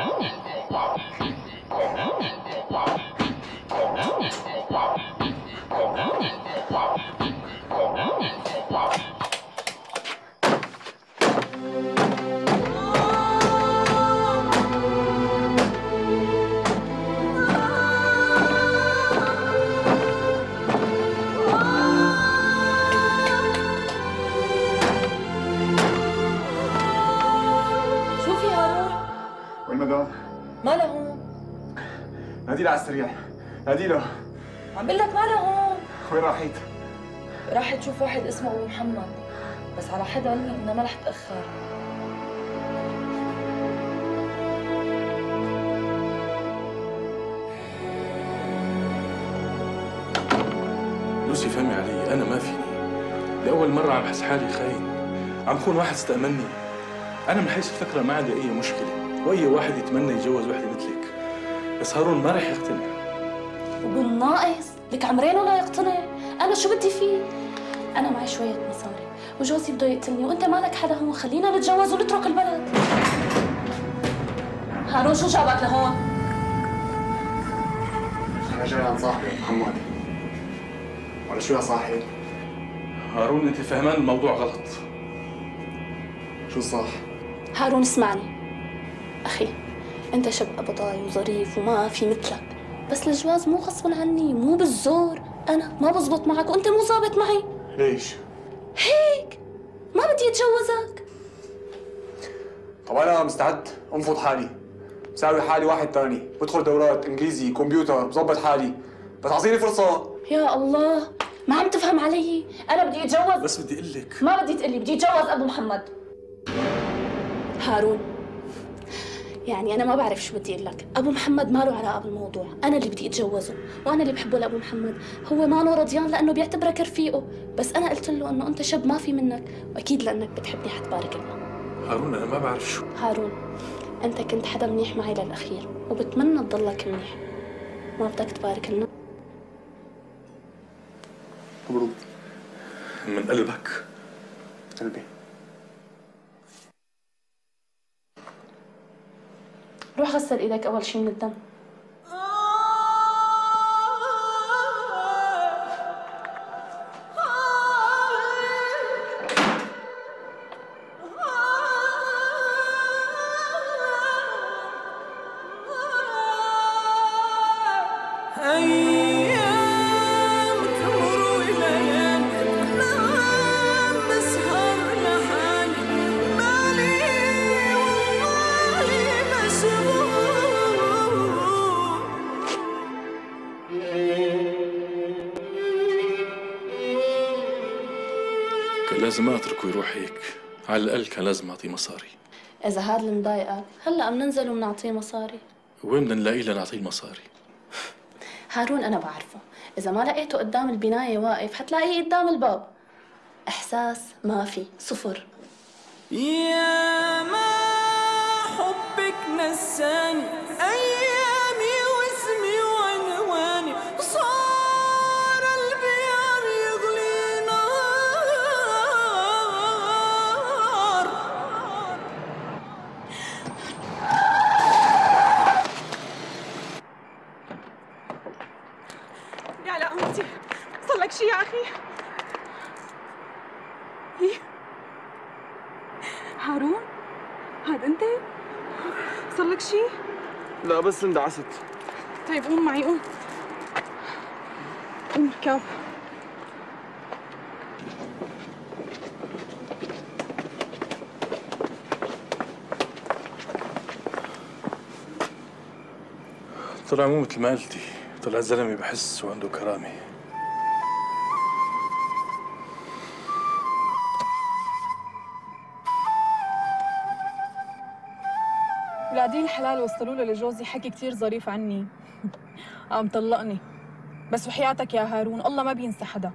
Oh. نادي له. عم بقول لك مالها هون وين راحت؟ راح تشوف واحد اسمه أبو محمد. بس على حد علمي انها ما رح تأخر. لوسي فهمي علي. أنا ما فيني. لأول مرة عم بحس حالي خاين. عم خون واحد استأمني أنا من حيث الفكرة ما عندي أي مشكلة. وأي واحد يتمنى يتجوز وحدة مثلك. بس هارون ما رح يقتنع. وقول ناقص لك عمرين ولا يقتنع. أنا شو بدي فيه؟ أنا معي شوية مصاري وجوزي بده يقتلني وأنت مالك حدا هون؟ خلينا نتجوز ونترك البلد. هارون شو جابك لهون؟ أنا جاي عن صاحبي محمد؟ ولا شو يا صاحبي؟ هارون أنت فهمان الموضوع غلط. شو صح؟ هارون اسمعني. أخي أنت شاب قبضاي وظريف وما في مثلك. بس الجواز مو غصبا عني مو بالزور. أنا ما بزبط معك وأنت مو ظابط معي. ليش؟ هيك؟ ما بدي أتجوزك. طب أنا مستعد. انفض حالي. بساوي حالي واحد تاني. بدخل دورات إنجليزي كمبيوتر بظبط حالي. بس اعطيني فرصة؟ يا الله ما عم تفهم علي. أنا بدي أتجوز. بس بدي أقول لك. ما بدي تقلي بدي أتجوز أبو محمد. هارون. يعني أنا ما بعرف شو بدي أقول لك. أبو محمد ما له علاقة بالموضوع. أنا اللي بدي أتجوزه. وأنا اللي بحبه لأبو محمد. هو ما له رضيان لأنه بيعتبرك رفيقه بس أنا قلت له إنه أنت شاب ما في منك. وأكيد لأنك بتحبني حتبارك لنا هارون أنا ما بعرف شو. هارون أنت كنت حدا منيح معي للأخير. وبتمنى تضلك منيح. ما بدك تبارك لنا مبروك. من قلبك. قلبي. روح غسل إيدك أول شي من الدم. لازم أتركه يروح هيك. على الأقل كان لازم أعطيه مصاري. إذا هذا اللي مضايقك هلأ بننزل وبنعطيه مصاري. وين بدنا نلاقيه لنعطيه المصاري؟ هارون أنا بعرفه. إذا ما لقيته قدام البناية واقف حتلاقيه قدام الباب. إحساس ما في صفر. يا ما لا أمتي. صار لك شي يا أخي؟ إيه. هارون؟ هاد أنت؟ صار لك شي لا بس اندعست طيب قوم معي قوم. قوم ركاب طلع مو مثل ما قلتي. طلع زلمه بحس وعنده كرامة. ولادي الحلال وصلوا له لجوزي حكي كتير ظريف عني. قام طلقني. بس وحياتك يا هارون الله ما بينسى حدا.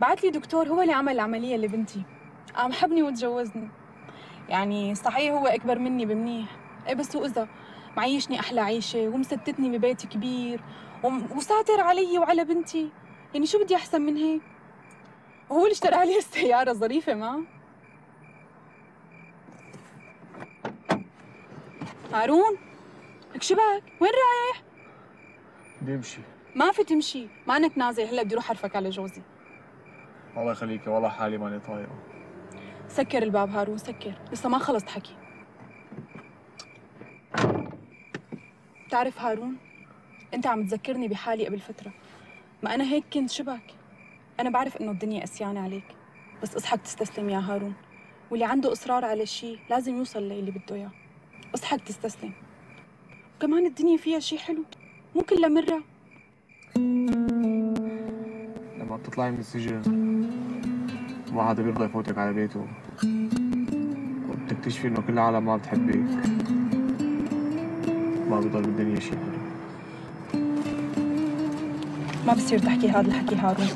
بعت لي دكتور هو اللي عمل العملية لبنتي قام حبني وتجوزني. يعني صحيح هو أكبر مني بمنيح. إيه بس وإذا؟ معيشني أحلى عيشة ومستتني ببيت كبير وساتر علي وعلى بنتي. يعني شو بدي أحسن من هيك؟ وهو اللي اشترى لي السيارة ظريفة ما. هارون لك شبك وين رايح؟ بدي أمشي. ما في تمشي. ما انك نازل هلا بدي أروح أرفك على جوزي. الله يخليكي والله حالي ماني طايقه. سكر الباب هارون سكر. لسه ما خلصت حكي. بتعرف هارون؟ انت عم تذكرني بحالي قبل فترة. ما أنا هيك كنت شبك أنا بعرف إنه الدنيا قسيانة عليك. بس اصحك تستسلم يا هارون. واللي عنده إصرار على شيء لازم يوصل للي بده إياه. اصحك تستسلم. وكمان الدنيا فيها شيء حلو. مو كلها مره لما بتطلعي من السجن ما حدا بيرضى يفوتك على بيته. وبتكتشفي إنه كل العالم ما بتحبك. ما بضل بالدنيا حلو. ما بصير تحكي هذا الحكي هارون.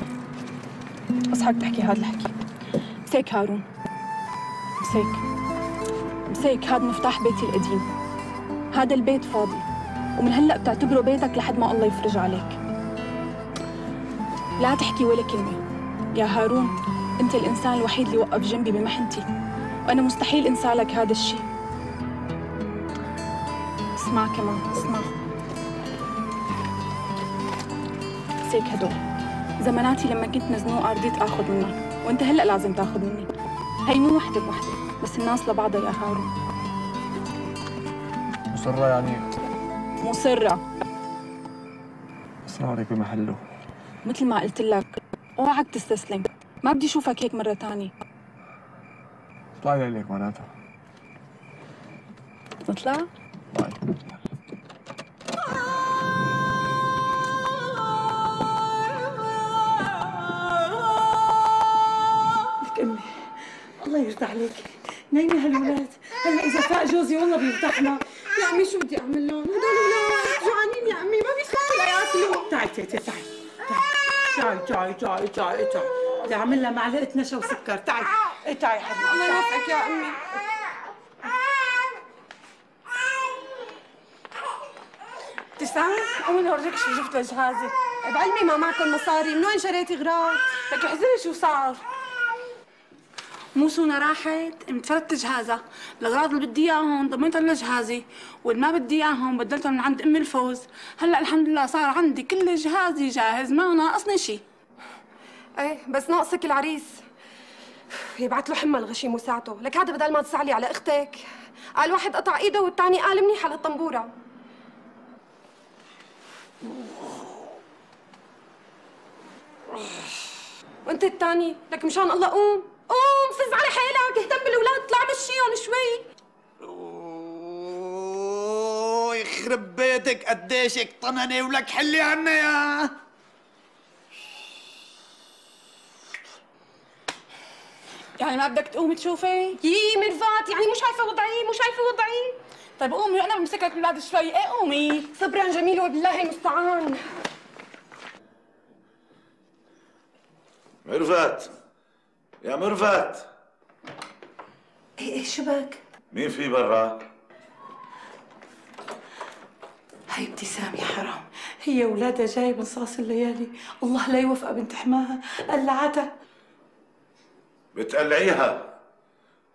أصحك تحكي هذا الحكي. مسيك هارون. مسيك. مسيك هذا مفتاح بيتي القديم. هذا البيت فاضي. ومن هلأ بتعتبره بيتك لحد ما الله يفرج عليك. لا تحكي ولا كلمة. يا هارون أنت الإنسان الوحيد اللي وقف جنبي بمحنتي. وأنا مستحيل أنسى لك هذا الشيء. اسمع كمان اسمع. سيك هدول. زماناتي لما كنت مزنوقة رضيت آخذ منك وأنت هلأ لازم تاخذ مني. هي مو وحدة بوحدة بس الناس لبعضها يا هارون. مصرة يعني؟ مصرة. اصرارك بمحله مثل ما قلت لك اوعك تستسلم. ما بدي أشوفك هيك مرة تانية. اطلعي لك معناتها. نطلع لك امي الله يرضى عليك. نايمة هالولاد. هلا إذا فاق جوزي والله بيفتحنا يا أمي شو بدي أعمل لهم؟ هدول ولاد جوعانين يا أمي ما بيستطيعوا ياكلوا تعي تيتي تعي تعي تعي تعي تعي تعي بدي أعمل لها معلقة نشا وسكر. تعي إيه، تعي حبيبي. الله يوفقك يا أمي ابتسام قومي نورجيك شو جبت لجهازي بعلمي ما معكم مصاري من وين شريتي غراض؟ لك احذري شو صار. مو سونا راحت متفرت جهازها الأغراض اللي بدي إياهم ضميتهم لجهازي واللي ما بدي إياهم بدلتهم من عند ام الفوز. هلأ الحمد لله صار عندي كل جهازي جاهز ما ناقصني شيء إيه بس ناقصك العريس. يبعت له حمى الغشيم وساعته. لك هذا بدل ما تسعلي على أختك. قال واحد قطع إيده والثاني قال منيحه للطنبوره وانت الثاني لك مشان الله قوم. قوم فز على حيلك اهتم بالأولاد اطلع مشيهم شوي. يخرب بيتك قديش اقطنني ولك حلي عنا يا. يعني ما بدك تقومي تشوفي؟ يي مرفات يعني مو شايفة وضعي مو شايفة وضعي. طيب قومي أنا بمسك لك الاولاد شوي. إيه قومي. صبرا جميل وبالله المستعان. مرفت يا مرفت إيه إيه شو بك؟ مين في برا؟ هاي ابتسام يا حرام. هي ولادها جاي من صاص الليالي. الله لا يوفق بنت حماها. قلعتها. بتقلعيها.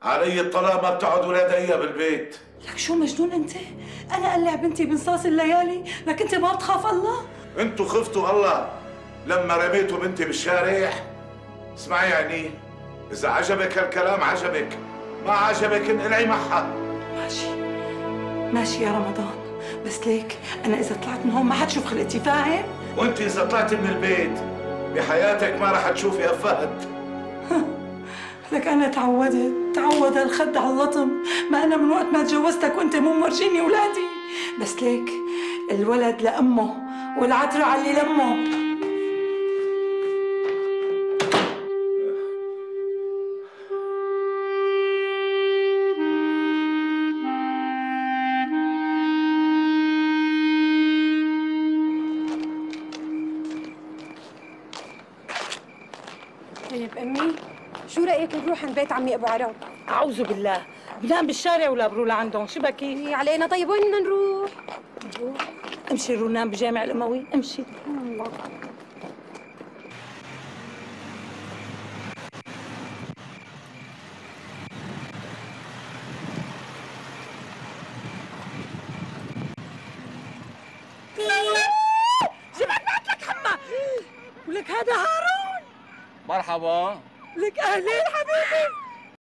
علي الطلاق ما بتقعد ولادها بالبيت. لك شو مجنون أنت؟ أنا قلع بنتي من صاص الليالي لك أنت ما بتخاف الله؟ أنتوا خفتوا الله لما رميتوا بنتي بالشارع؟ اسمعي يعني إذا عجبك هالكلام عجبك ما عجبك انقلعي معها. ماشي. ماشي يا رمضان. بس ليك أنا إذا طلعت من هون ما حتشوف خلقتي فاهم وانت إذا طلعتي من البيت بحياتك ما رح تشوفي أفهد. لك أنا تعودت تعود الخد على اللطم. ما أنا من وقت ما تجوزتك وانت مو مرجيني ولادي. بس ليك الولد لأمه والعطر على اللي لمه. طيب أمي؟ شو رأيك نروح عند بيت عمي أبو عرب؟ أعوذ بالله. بنام بالشارع ولا برو لعندهم. شو بكي؟ إيه، علينا. طيب وين بدنا نروح؟ امشي رو نام بجامع الأموي. امشي. الله. ولك هذا هارون. مرحبا. لك أهلين حبيبي.